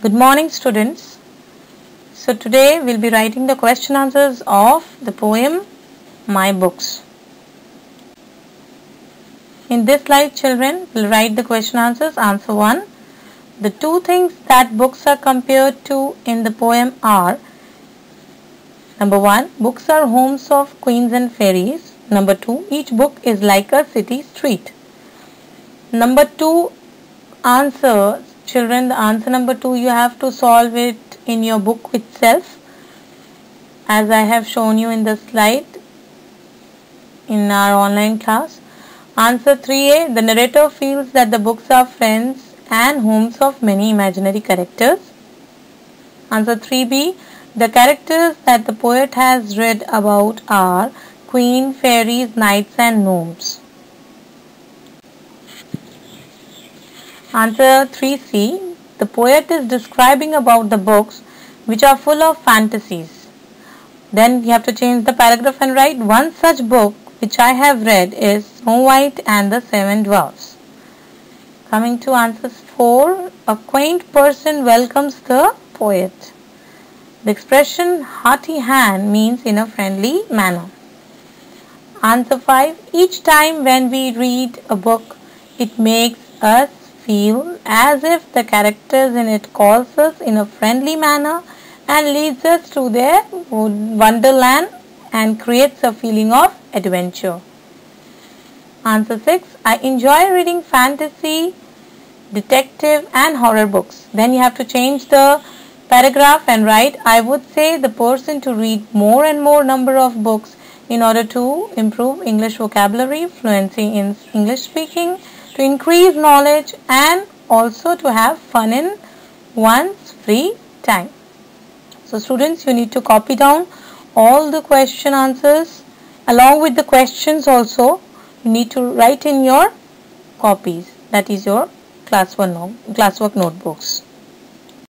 Good morning students. So today we'll be writing the question answers of the poem My Books. In this slide children will write the question answers. Answer 1. The two things that books are compared to in the poem are Number 1. Books are homes of queens and fairies. Number 2. Each book is like a city street. Number 2 answer children the answer number 2 you have to solve it in your book itself as I have shown you in the slide in our online class. Answer 3a the narrator feels that the books are friends and homes of many imaginary characters. Answer 3b the characters that the poet has read about are queen, fairies, knights and gnomes. Answer 3c. The poet is describing about the books which are full of fantasies. Then you have to change the paragraph and write one such book which I have read is Snow White and the Seven Dwarfs. Coming to answer 4. A quaint person welcomes the poet. The expression hearty hand means in a friendly manner. Answer 5. Each time when we read a book, it makes us feel as if the characters in it calls us in a friendly manner and leads us to their wonderland and creates a feeling of adventure. Answer 6. I enjoy reading fantasy, detective and horror books. Then you have to change the paragraph and write I would say the person to read more and more number of books in order to improve English vocabulary, fluency in English speaking to increase knowledge and also to have fun in one's free time. So students you need to copy down all the question answers along with the questions also you need to write in your copies that is your classwork, classwork notebooks.